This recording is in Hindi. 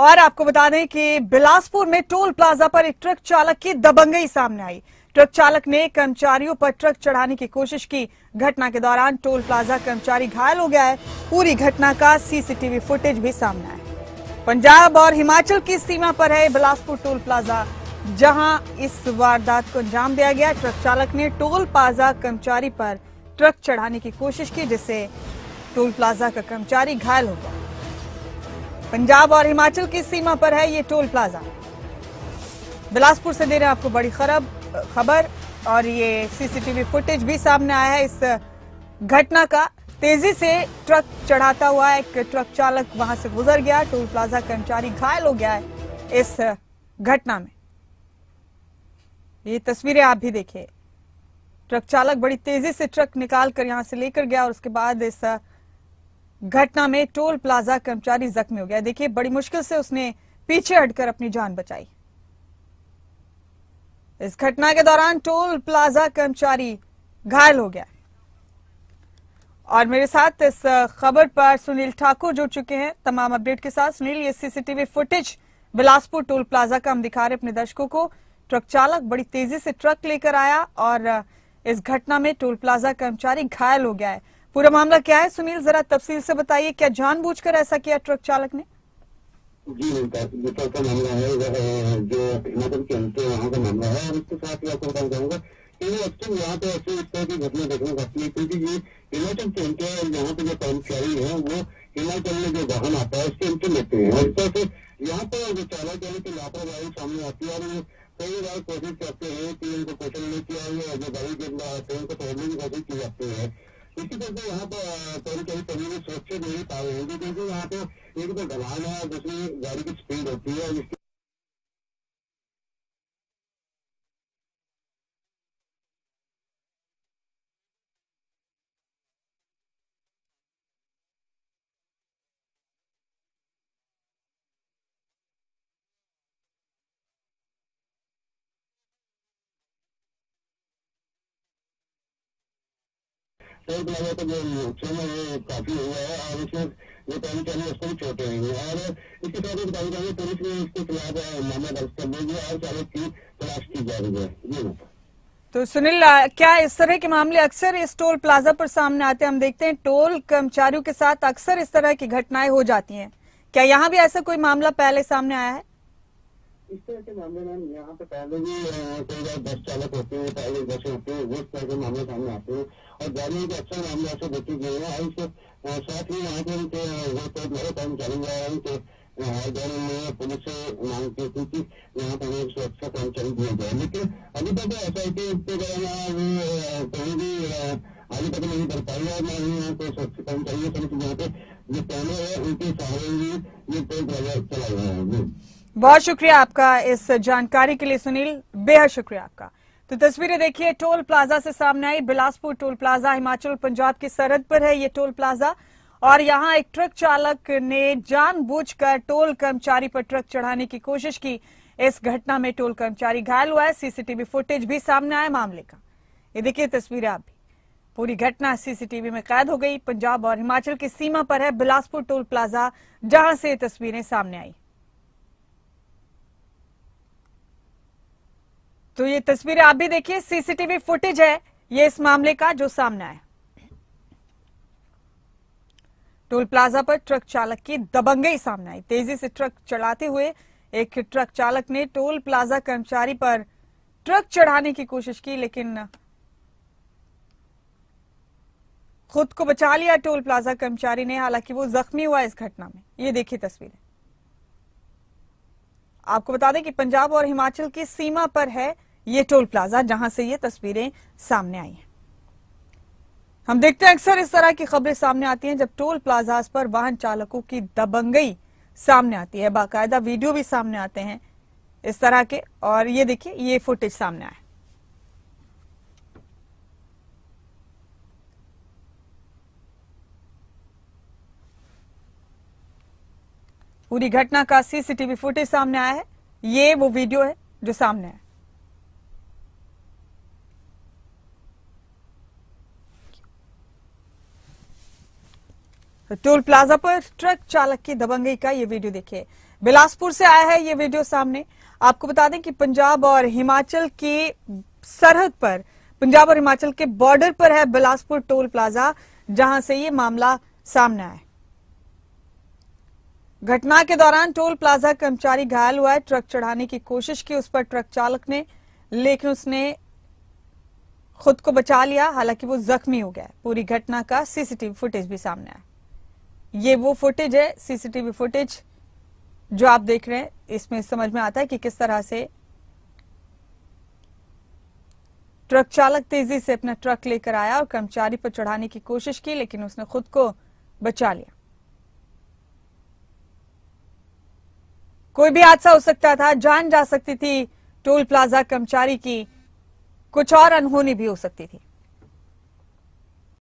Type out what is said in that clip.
और आपको बता दें कि बिलासपुर में टोल प्लाजा पर एक ट्रक चालक की दबंगई सामने आई। ट्रक चालक ने कर्मचारियों पर ट्रक चढ़ाने की कोशिश की। घटना के दौरान टोल प्लाजा कर्मचारी घायल हो गया है। पूरी घटना का सीसीटीवी फुटेज भी सामने आया पंजाब और हिमाचल की सीमा पर है बिलासपुर टोल प्लाजा, जहाँ इस वारदात को अंजाम दिया गया। ट्रक चालक ने टोल प्लाजा कर्मचारी पर ट्रक चढ़ाने की कोशिश की, जिससे टोल प्लाजा का कर्मचारी घायल हो गया। पंजाब और हिमाचल की सीमा पर है ये टोल प्लाजा। बिलासपुर से दे रहे हैं आपको बड़ी खरब, खबर, और ये सीसीटीवी फुटेज भी सामने आया है। इस घटना का तेज़ी से ट्रक चढ़ाता हुआ एक ट्रक चालक वहाँ से गुजर गया, टोल प्लाजा कर्मचारी घायल हो गया है इस घटना में। ये तस्वीरें आप भी देखिए। ट्रक चालक बड़ी तेज़ी से ट्रक निकाल कर यहाँ से लेकर गया और उसके बाद इस घटना में टोल प्लाजा कर्मचारी जख्मी हो गया। देखिए, बड़ी मुश्किल से उसने पीछे हटकर अपनी जान बचाई। इस घटना के दौरान टोल प्लाजा कर्मचारी घायल हो गया। और मेरे साथ इस खबर पर सुनील ठाकुर जुड़ चुके हैं। तमाम अपडेट के साथ सुनील, ये CCTV footage Bilaspur toll plaza का हम दिखा रहे अपने दर्शकों को। ट्रक चालक बड़ी तेज़ी से ट्रक लेकर आया और इस घटना में टोल प्लाजा कर्मचारी घायल हो गया है। पूरा मामला क्या है? सुनील, जरा तफसील से बताइए, क्या जानबूझकर ऐसा किया ट्रक चालक ने? जी विकास का मामला है जो हिमाचल के अंत वहाँ का मामला है, और इसके साथ ही आपको बताना चाहूँगा कि अक्सर यहाँ पे ऐसे इस तरह की घटना देखने को आती है क्योंकि ये हिमाचल के अंत यहाँ पे जो कर्मचारी है, वो हिमाचल में जो वाहन आता है, उसके अंत लेते हैं। और इस तरह से यहाँ पर जो चालक है की लापरवाही सामने आती है, और कई बार कोशिश करते हैं कि उनको क्वेश्चन नहीं किया जो गाड़ी के आते हैं उनको तोड़ने की कोशिश की जाती है। तरह यहाँ पर कहीं कहीं कहीं भी सुरक्षित नहीं रहे हैं क्योंकि यहाँ पे एक तो ढलान है जिसमें गाड़ी की स्पीड होती है। प्लाजा का जो नुकसान है काफ़ी हुआ है और उसमें जो कर्मचारी उसको भी चोटें हुई हैं। और इसके साथ ही बताना चाहेंगे पुलिस ने इसके खिलाफ मामला दर्ज कर दिया और चालक की तलाश की जा रही है। जी तो सुनील क्या इस तरह के मामले अक्सर इस टोल प्लाजा पर सामने आते हैं? हम देखते हैं टोल कर्मचारियों के साथ अक्सर इस तरह की घटनाएँ हो जाती हैं। क्या यहाँ भी ऐसा कोई मामला पहले सामने आया है? इस तरह के मामले में यहाँ पे पहले भी कई बार बस चालक होते हैं प्राइवेट बसें होती हैं उस तरह के मामले सामने आते हैं। और गाड़ियों के अक्सर मामले ऐसे देखे गए हैं, और इसके साथ ही यहाँ के उनके वो मेरे कर्मचारी उनके हर घर में पुलिस से मांग की थी कि यहाँ पर हमें सुरक्षा कर्मचारी दिया जाए। लेकिन अभी तक ऐसा है कि इसके दौरान कहीं भी आगे तक नहीं बढ़ पाई और ना ही यहाँ कोई सुरक्षा कर्मचारी है यहाँ पे जो पहले है, उनके सहारे ही ये ट्रेन चला हुआ है। बहुत शुक्रिया आपका इस जानकारी के लिए, सुनील। बेहद शुक्रिया आपका। तो तस्वीरें देखिए, टोल प्लाजा से सामने आई, बिलासपुर टोल प्लाजा, हिमाचल पंजाब की सरहद पर है ये टोल प्लाजा। और यहाँ एक ट्रक चालक ने जानबूझकर टोल कर्मचारी पर ट्रक चढ़ाने की कोशिश की। इस घटना में टोल कर्मचारी घायल हुआ है। सीसीटीवी फुटेज भी सामने आया मामले का। ये देखिए तस्वीरें आप भी। पूरी घटना सीसीटीवी में कैद हो गई। पंजाब और हिमाचल की सीमा पर है बिलासपुर टोल प्लाजा, जहाँ से ये तस्वीरें सामने आई। तो ये तस्वीरें आप भी देखिए, सीसीटीवी फुटेज है ये इस मामले का जो सामने आया। टोल प्लाजा पर ट्रक चालक की दबंगई सामने आई। तेज़ी से ट्रक चलाते हुए एक ट्रक चालक ने टोल प्लाजा कर्मचारी पर ट्रक चढ़ाने की कोशिश की, लेकिन खुद को बचा लिया टोल प्लाजा कर्मचारी ने, हालाँकि वो जख्मी हुआ इस घटना में। ये देखिए तस्वीरें। आपको बता दें कि पंजाब और हिमाचल की सीमा पर है ये टोल प्लाजा जहाँ से ये तस्वीरें सामने आई हैं। हम देखते हैं अक्सर इस तरह की खबरें सामने आती हैं जब टोल प्लाजा पर वाहन चालकों की दबंगई सामने आती है। बाकायदा वीडियो भी सामने आते हैं इस तरह के और ये देखिए, ये फुटेज सामने आया। पूरी घटना का सीसीटीवी फुटेज सामने आया है। ये वो वीडियो है जो सामने है टोल प्लाजा पर ट्रक चालक की दबंगई का ये वीडियो देखिए। बिलासपुर से आया है ये वीडियो सामने। आपको बता दें कि पंजाब और हिमाचल की सरहद पर, पंजाब और हिमाचल के बॉर्डर पर है बिलासपुर टोल प्लाजा, जहाँ से ये मामला सामने आया घटना के दौरान टोल प्लाजा कर्मचारी घायल हुआ है। ट्रक चढ़ाने की कोशिश की, उस पर ट्रक चालक ने, लेकिन उसने खुद को बचा लिया, हालाँकि वो जख्मी हो गया पूरी घटना का सीसीटीवी फुटेज भी सामने आया ये वो फुटेज है सीसीटीवी फुटेज जो आप देख रहे हैं, इसमें समझ में आता है कि किस तरह से ट्रक चालक तेज़ी से अपना ट्रक लेकर आया और कर्मचारी पर चढ़ाने की कोशिश की, लेकिन उसने खुद को बचा लिया। कोई भी हादसा हो सकता था, जान जा सकती थी, टोल प्लाजा कर्मचारी की कुछ और अनहोनी भी हो सकती थी।